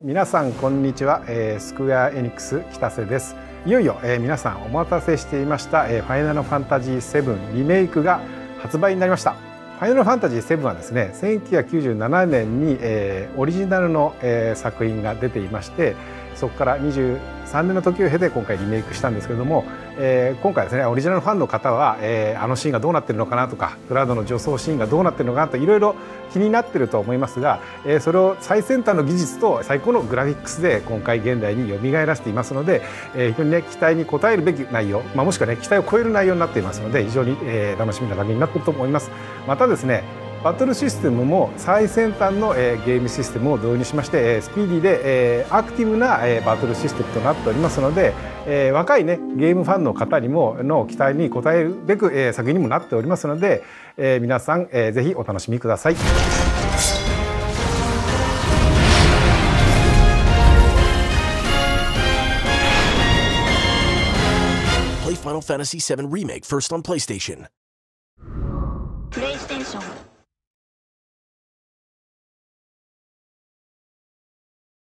皆さんこんにちは、えー、スクエアエニックス北瀬です。いよいよ、えー、皆さんお待たせしていました、えー、ファイナルファンタジー7リメイクが発売になりました。ファイナルファンタジー7はですね1997年に、えー、オリジナルの、えー、作品が出ていましてそこから23年の時を経て今回リメイクしたんですけれども、えー、今回ですねオリジナルファンの方は、えー、あのシーンがどうなってるのかなとかクラウドの女装シーンがどうなってるのかなといろいろ気になってると思いますが、えー、それを最先端の技術と最高のグラフィックスで今回現代に蘇らせていますので、えー、非常にね期待に応えるべき内容、まあ、もしくはね期待を超える内容になっていますので非常に、えー、楽しみな作品になってると思います。またですねバトルシステムも最先端の、えー、ゲームシステムを導入しまして、スピーディーで、えー、アクティブな、えー、バトルシステムとなっておりますので、えー、若いねゲームファンの方にもの期待に応えるべく、えー、作品にもなっておりますので、えー、皆さん、えー、ぜひお楽しみください。Play Final Fantasy VII Remake first on PlayStation. ミッシ。